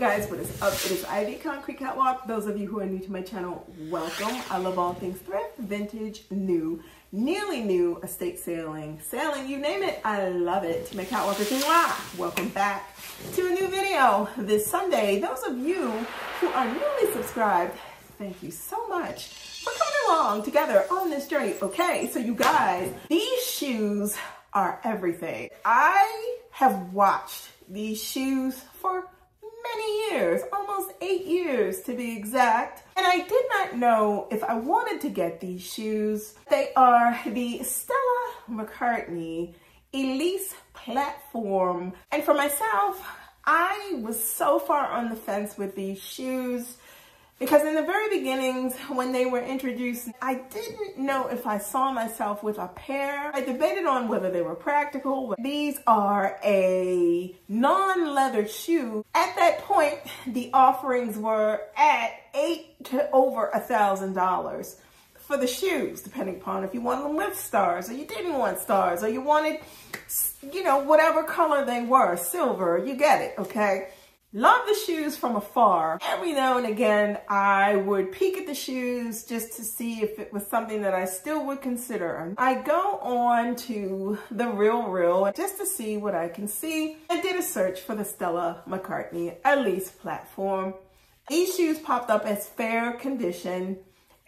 guys, what is up? It is Ivy Concrete Catwalk. Those of you who are new to my channel, welcome. I love all things thrift, vintage, new, nearly new, estate sailing, sailing, you name it, I love it. My catwalkers in welcome back to a new video this Sunday. Those of you who are newly subscribed, thank you so much for coming along together on this journey. Okay, so you guys, these shoes are everything. I have watched these shoes for many years, almost eight years to be exact. And I did not know if I wanted to get these shoes. They are the Stella McCartney Elyse platform. And for myself, I was so far on the fence with these shoes. Because in the very beginnings, when they were introduced, I didn't know if I saw myself with a pair. I debated on whether they were practical. These are a non-leather shoe. At that point, the offerings were at eight to over a thousand dollars for the shoes, depending upon if you wanted them with stars or you didn't want stars or you wanted, you know, whatever color they were, silver, you get it, okay? Love the shoes from afar. Every now and again, I would peek at the shoes just to see if it was something that I still would consider. I go on to the Real Real just to see what I can see. I did a search for the Stella McCartney Elyse platform. These shoes popped up as fair condition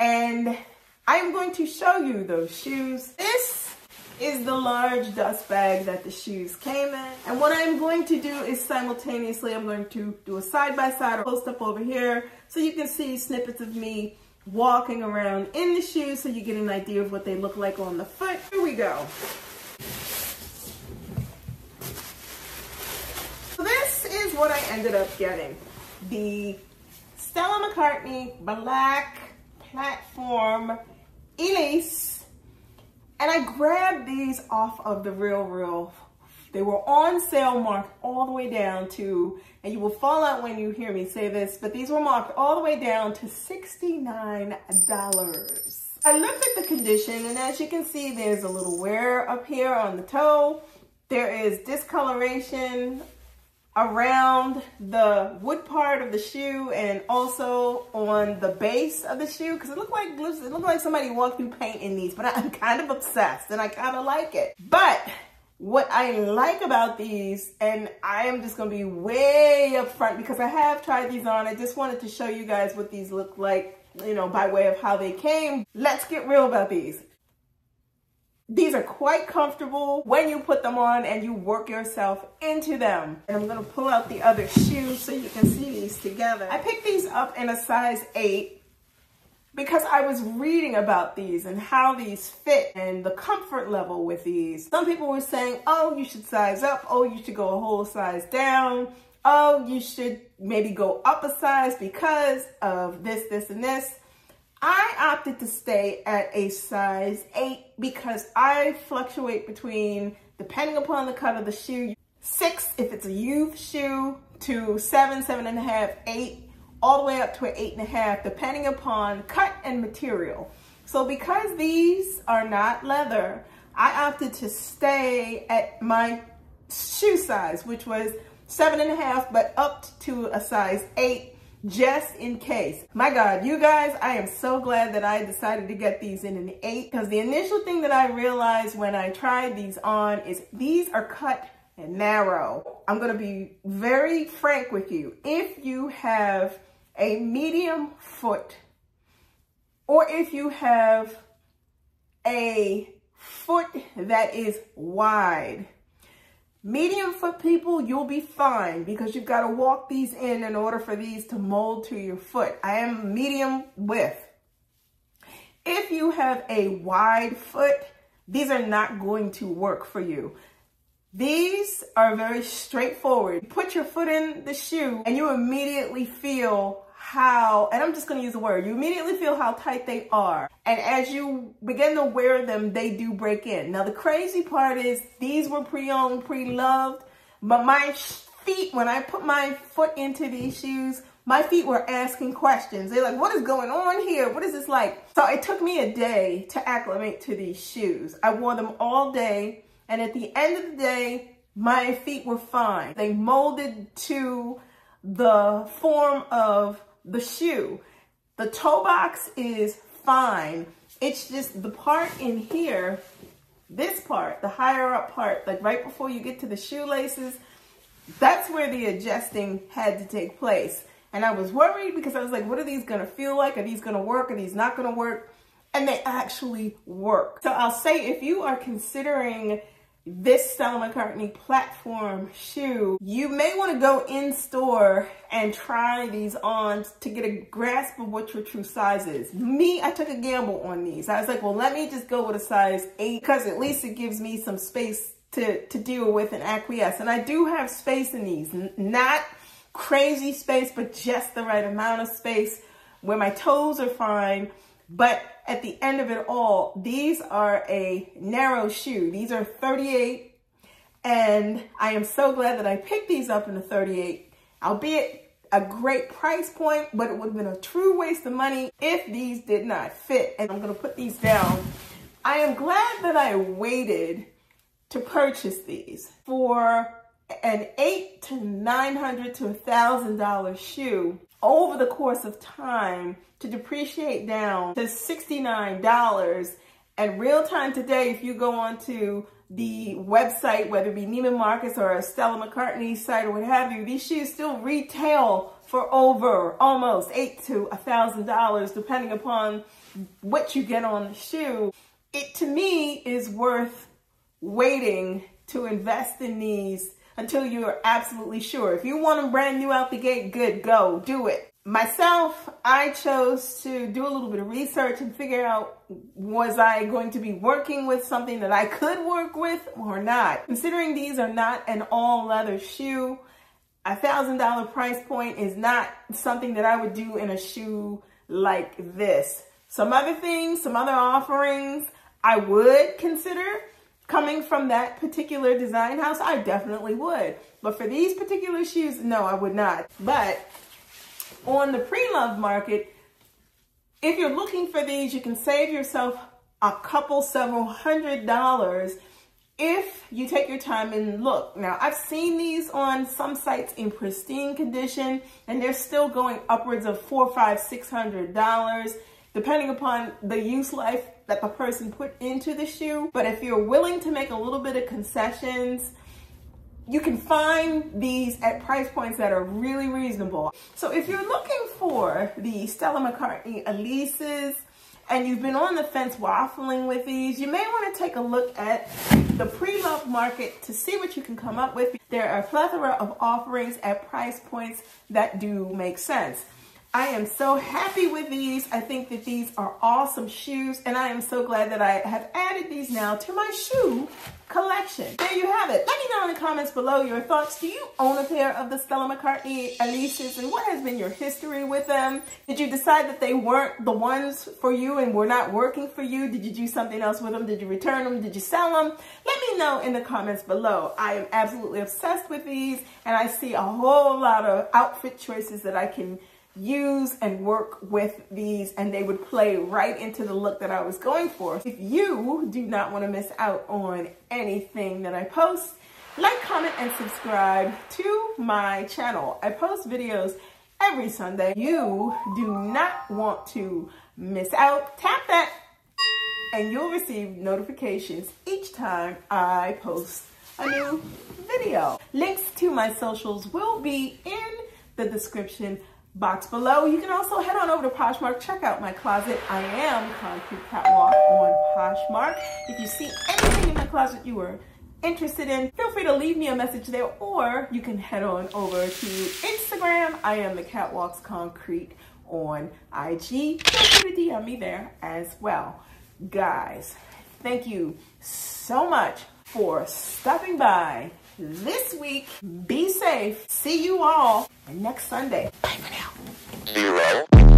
and I'm going to show you those shoes. This is the large dust bag that the shoes came in. And what I'm going to do is simultaneously, I'm going to do a side-by-side -side or post up over here so you can see snippets of me walking around in the shoes so you get an idea of what they look like on the foot. Here we go. So this is what I ended up getting. The Stella McCartney Black Platform Elyse and I grabbed these off of the Real Real. They were on sale marked all the way down to, and you will fall out when you hear me say this, but these were marked all the way down to $69. I looked at the condition and as you can see, there's a little wear up here on the toe. There is discoloration around the wood part of the shoe and also on the base of the shoe because it looked like it looked like somebody walked through paint in these but I'm kind of obsessed and I kind of like it. But what I like about these and I am just gonna be way up front because I have tried these on I just wanted to show you guys what these look like you know by way of how they came. Let's get real about these these are quite comfortable when you put them on and you work yourself into them. And I'm gonna pull out the other shoes so you can see these together. I picked these up in a size eight because I was reading about these and how these fit and the comfort level with these. Some people were saying, oh, you should size up. Oh, you should go a whole size down. Oh, you should maybe go up a size because of this, this, and this. I opted to stay at a size 8 because I fluctuate between, depending upon the cut of the shoe, 6 if it's a youth shoe, to 7, 7.5, 8, all the way up to an 8.5, depending upon cut and material. So because these are not leather, I opted to stay at my shoe size, which was 7.5, but up to a size 8 just in case. My God, you guys, I am so glad that I decided to get these in an eight because the initial thing that I realized when I tried these on is these are cut and narrow. I'm to be very frank with you. If you have a medium foot or if you have a foot that is wide, Medium foot people, you'll be fine because you've got to walk these in in order for these to mold to your foot. I am medium width. If you have a wide foot, these are not going to work for you. These are very straightforward. Put your foot in the shoe and you immediately feel how, and I'm just to use the word, you immediately feel how tight they are. And as you begin to wear them, they do break in. Now, the crazy part is these were pre-owned, pre-loved, but my feet, when I put my foot into these shoes, my feet were asking questions. They're like, what is going on here? What is this like? So it took me a day to acclimate to these shoes. I wore them all day. And at the end of the day, my feet were fine. They molded to the form of the shoe. The toe box is fine. It's just the part in here, this part, the higher up part, like right before you get to the shoelaces, that's where the adjusting had to take place. And I was worried because I was like, what are these gonna feel like? Are these gonna work? Are these not gonna work? And they actually work. So I'll say if you are considering this Stella McCartney platform shoe, you may want to go in store and try these on to get a grasp of what your true size is. Me, I took a gamble on these. I was like, well, let me just go with a size eight because at least it gives me some space to, to deal with and acquiesce. And I do have space in these, not crazy space, but just the right amount of space where my toes are fine. But at the end of it all, these are a narrow shoe. These are 38 and I am so glad that I picked these up in a 38, albeit a great price point, but it would have been a true waste of money if these did not fit. And I'm gonna put these down. I am glad that I waited to purchase these for an eight to nine hundred to a thousand dollar shoe over the course of time to depreciate down to $69 and real time today if you go onto the website whether it be Neiman Marcus or a Stella McCartney site or what have you these shoes still retail for over almost eight to a thousand dollars depending upon what you get on the shoe. It to me is worth waiting to invest in these until you are absolutely sure. If you want them brand new out the gate, good, go, do it. Myself, I chose to do a little bit of research and figure out was I going to be working with something that I could work with or not. Considering these are not an all leather shoe, a thousand dollar price point is not something that I would do in a shoe like this. Some other things, some other offerings I would consider, coming from that particular design house, I definitely would. But for these particular shoes, no, I would not. But on the pre-love market, if you're looking for these, you can save yourself a couple, several hundred dollars if you take your time and look. Now, I've seen these on some sites in pristine condition, and they're still going upwards of four, five, six hundred dollars depending upon the use life that the person put into the shoe. But if you're willing to make a little bit of concessions, you can find these at price points that are really reasonable. So if you're looking for the Stella McCartney Elyses and you've been on the fence waffling with these, you may want to take a look at the pre-love market to see what you can come up with. There are a plethora of offerings at price points that do make sense. I am so happy with these. I think that these are awesome shoes and I am so glad that I have added these now to my shoe collection. There you have it. Let me know in the comments below your thoughts. Do you own a pair of the Stella McCartney Elyse's and what has been your history with them? Did you decide that they weren't the ones for you and were not working for you? Did you do something else with them? Did you return them? Did you sell them? Let me know in the comments below. I am absolutely obsessed with these and I see a whole lot of outfit choices that I can use and work with these and they would play right into the look that I was going for. If you do not want to miss out on anything that I post, like, comment, and subscribe to my channel. I post videos every Sunday. You do not want to miss out. Tap that and you'll receive notifications each time I post a new video. Links to my socials will be in the description box below. You can also head on over to Poshmark, check out my closet. I am Concrete Catwalk on Poshmark. If you see anything in my closet you are interested in, feel free to leave me a message there or you can head on over to Instagram. I am the Catwalks Concrete on IG. Feel free to DM me there as well. Guys, thank you so much for stopping by this week. Be safe. See you all next Sunday. Bye for now. Zero.